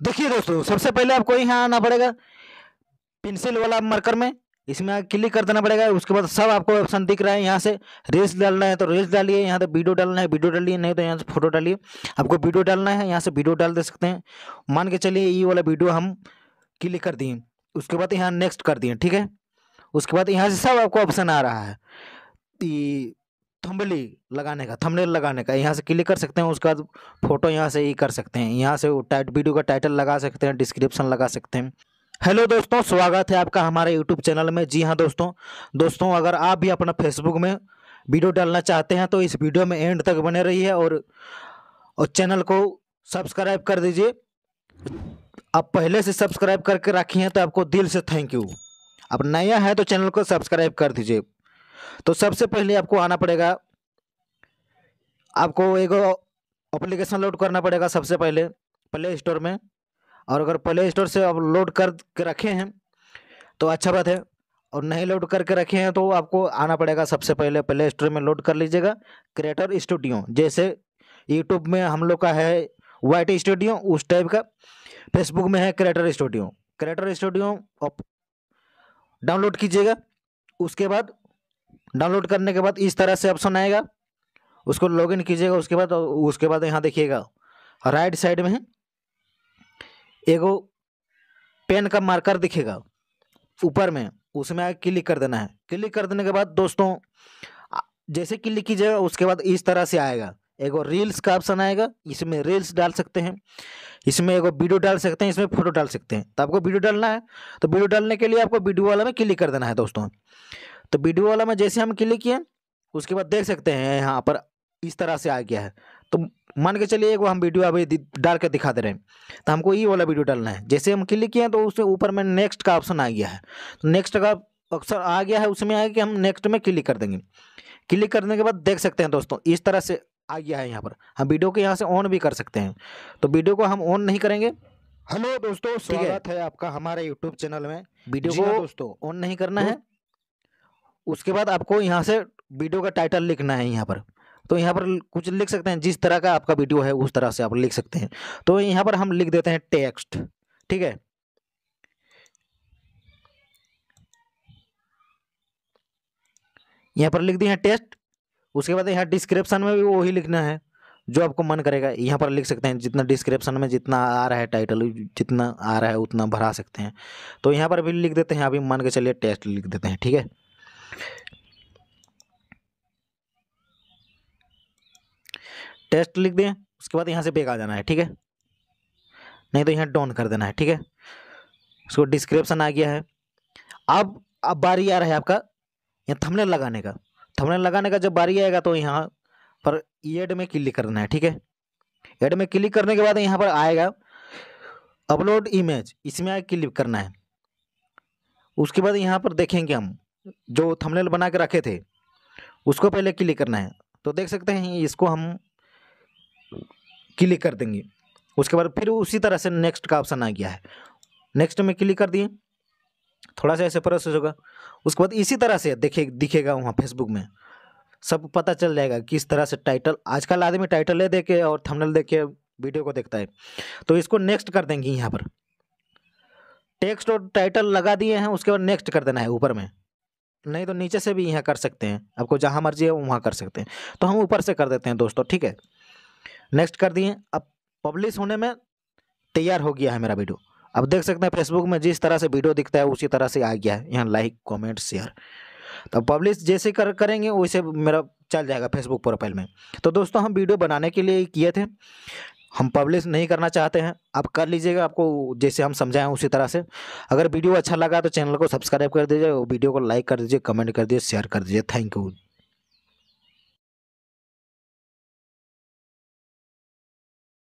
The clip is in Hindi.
देखिए दोस्तों, सबसे पहले आपको यहाँ आना पड़ेगा पेंसिल वाला मार्कर में। इसमें क्लिक कर देना पड़ेगा, उसके बाद सब आपको ऑप्शन दिख रहा है। यहाँ से रील्स डालना है तो रील्स डालिए, यहाँ से वीडियो डालना है वीडियो डालिए, नहीं तो यहाँ से फ़ोटो डालिए। आपको वीडियो डालना है, यहाँ से वीडियो डाल दे सकते हैं। मान के चलिए ये वाला वीडियो हम क्लिक कर दिए, उसके बाद यहाँ नेक्स्ट कर दिए, ठीक है? उसके बाद यहाँ से सब आपको ऑप्शन आ रहा है। थम्बली लगाने का, थंबनेल लगाने का। यहाँ से क्लिक कर सकते हैं, उसके फ़ोटो यहाँ से ही कर सकते हैं। यहाँ से टाइट, वीडियो का टाइटल लगा सकते हैं, डिस्क्रिप्शन लगा सकते हैं। हेलो दोस्तों, स्वागत है आपका हमारे यूट्यूब चैनल में। जी हाँ दोस्तों दोस्तों, अगर आप भी अपना फेसबुक में वीडियो डालना चाहते हैं तो इस वीडियो में एंड तक बने रहिए और और चैनल को सब्सक्राइब कर दीजिए। आप पहले से सब्सक्राइब करके रखी हैं तो आपको दिल से थैंक यू अब नया है तो चैनल को सब्सक्राइब कर दीजिए। तो सबसे पहले आपको आना पड़ेगा। आपको एक अप्लीकेशन लोड करना पड़ेगा सबसे पहले प्ले स्टोर में। और अगर प्ले स्टोर से आप लोड कर रखे हैं तो अच्छा बात है। और नहीं लोड करके रखे हैं तो आपको आना पड़ेगा सबसे पहले प्ले स्टोर में लोड कर लीजिएगा। क्रिएटर स्टूडियो जैसे यूट्यूब में हम लोग का है वाइट स्टूडियो उस टाइप का। फेसबुक में है creator studio creator studio download कीजिएगा। उसके बाद डाउनलोड करने के बाद इस तरह से ऑप्शन आएगा। उसको लॉगिन कीजिएगा, उसके बाद उसके बाद यहाँ देखिएगा, राइट साइड में एगो पेन का मार्कर दिखेगा, ऊपर में, उसमें क्लिक कर देना है। क्लिक कर देने के बाद दोस्तों जैसे क्लिक कीजिएगा, उसके बाद इस तरह से आएगा। एगो रील्स का ऑप्शन आएगा, इसमें रील्स डाल सकते हैं, इसमें एगो वीडियो डाल सकते हैं, इसमें फ़ोटो डाल सकते हैं। तो आपको वीडियो डालना है तो वीडियो डालने के लिए आपको वीडियो वाला में क्लिक कर देना है दोस्तों। तो वीडियो वाला में जैसे हम क्लिक किए उसके बाद देख सकते हैं यहाँ पर इस तरह से आ गया है। तो मान के चलिए वो हम वीडियो अभी डाल के दिखा दे रहे। हैं तो हमको ये वाला वीडियो डालना है। जैसे हम क्लिक किए तो उसके ऊपर में नेक्स्ट का ऑप्शन आ गया है। तो नेक्स्ट का ऑप्शन आ गया है उसमें आया कि हम नेक्स्ट में क्लिक कर देंगे। क्लिक करने के बाद देख सकते हैं दोस्तों इस तरह से आ गया है यहाँ पर। हम वीडियो को यहाँ से ऑन भी कर सकते हैं। तो वीडियो को हम ऑन नहीं करेंगे। हेलो दोस्तों स्वागत है आपका हमारे यूट्यूब चैनल में। वीडियो को हाँ दोस्तों। ऑन नहीं करना है। उसके बाद आपको यहाँ से वीडियो का टाइटल लिखना है यहाँ पर। तो यहाँ पर कुछ लिख सकते हैं, जिस तरह का आपका वीडियो है, उस तरह से आप लिख सकते हैं। तो यहाँ पर हम लिख देते हैं टेक्स्ट, ठीक है? यहाँ पर लिख दिए हैं टेस्ट उसके बाद यहाँ डिस्क्रिप्शन में भी वही लिखना है, जो आपको मन करेगा। यहाँ पर लिख सकते हैं, जितना डिस्क्रिप्शन में जितना आ रहा है टाइटल, जितना आ रहा है उतना भरा सकते हैं। तो यहाँ पर भी लिख देते हैं, अभी मन के चलिए टेस्ट लिख देते हैं, ठीक है? टेस्ट लिख दें, उसके बाद यहाँ से बेग आ जाना है, ठीक है? नहीं तो यहाँ डाउन कर देना है, ठीक है? उसको डिस्क्रिप्शन आ गया है। अब अब बारी आ रहा है आपका, यहाँ थंबनेल लगाने का। थंबनेल लगाने का जब बारी आएगा तो यहाँ पर एड में क्लिक करना है, ठीक है? एड में क्लिक करने के बाद यहाँ पर आएगा अपलोड इमेज इसमें क्लिक करना है। उसके बाद यहाँ पर देखेंगे हम। जो थंबनेल बना के रखे थे, उसको पहले क्लिक करना है। तो देख सकते हैं, इसको हम क्लिक कर देंगे। उसके बाद फिर उसी तरह से नेक्स्ट का ऑप्शन आ गया है। नेक्स्ट में क्लिक कर दिए। थोड़ा सा ऐसे प्रोसेस होगा। उसके बाद इसी तरह से देखे, दिखेगा वहाँ फेसबुक में। सब पता चल जाएगा किस तरह से टाइटल आजकल आदमी टाइटल ले देखे और थंबनेल देख के वीडियो को देखता है। तो इसको नेक्स्ट कर देंगे यहाँ पर। टेक्स्ट और टाइटल लगा दिए हैं, उसके बाद नेक्स्ट कर देना है ऊपर में। नहीं तो नीचे से भी यहाँ कर सकते हैं। आपको जहाँ मर्ज़ी है, वहाँ कर सकते हैं। तो हम ऊपर से कर देते हैं दोस्तों, ठीक है? नेक्स्ट कर दिए। अब पब्लिश होने में तैयार हो गया है मेरा वीडियो अब देख सकते हैं फेसबुक में जिस तरह से वीडियो दिखता है, उसी तरह से आ गया है। यहाँ लाइक कमेंट शेयर तो पब्लिश जैसे कर, करेंगे, वैसे मेरा चल जाएगा फेसबुक प्रोफ़ाइल में। तो दोस्तों, हम वीडियो बनाने के लिए किए थे। हम पब्लिश नहीं करना चाहते हैं, आप कर लीजिएगा, आपको जैसे हम समझाएँ उसी तरह से। अगर वीडियो अच्छा लगा तो चैनल को सब्सक्राइब कर दीजिए वीडियो को लाइक कर दीजिए कमेंट कर दीजिए शेयर कर दीजिए। Thank you